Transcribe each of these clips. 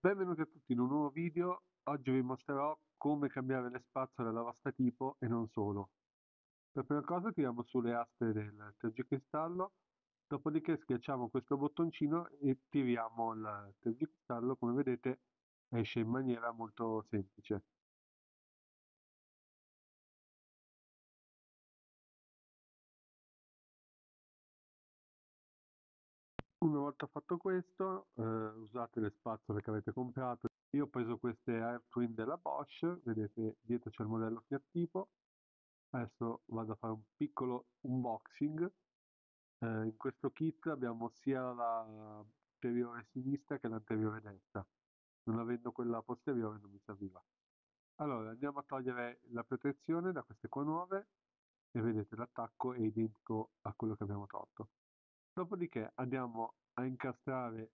Benvenuti a tutti in un nuovo video, oggi vi mostrerò come cambiare le spazzole alla vostra tipo e non solo. Per prima cosa tiriamo sulle aste del tergicristallo, dopodiché schiacciamo questo bottoncino e tiriamo il tergicristallo, come vedete esce in maniera molto semplice. Una volta fatto questo, eh, usate le spazzole che avete comprato. Io ho preso queste Air Twin della Bosch, vedete dietro c'è il modello Fiat Tipo. Adesso vado a fare un piccolo unboxing. Eh, in questo kit abbiamo sia la posteriore sinistra che l'anteriore destra. Non avendo quella posteriore non mi serviva. Allora andiamo a togliere la protezione da queste qua nuove e vedete l'attacco è identico a quello che abbiamo tolto. Dopodiché andiamo a incastrare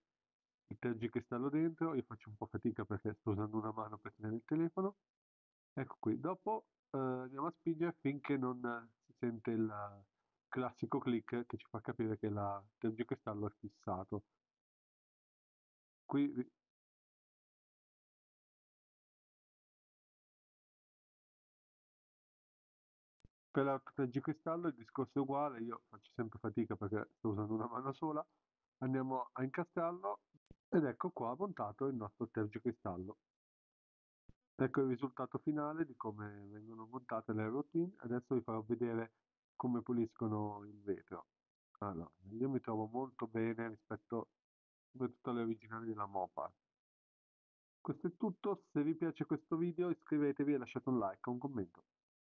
il tergicristallo dentro, io faccio un po' fatica perché sto usando una mano per tenere il telefono. Ecco qui, dopo eh, andiamo a spingere finché non si sente il classico click che ci fa capire che il tergicristallo è fissato. Qui Per l'autotergicristallo il discorso è uguale, io faccio sempre fatica perché sto usando una mano sola. Andiamo a incastrarlo ed ecco qua montato il nostro tergicristallo. Ecco il risultato finale di come vengono montate le routine. Adesso vi farò vedere come puliscono il vetro. Allora, io mi trovo molto bene rispetto soprattutto alle originali della Mopar. Questo è tutto, se vi piace questo video iscrivetevi e lasciate un like o un commento.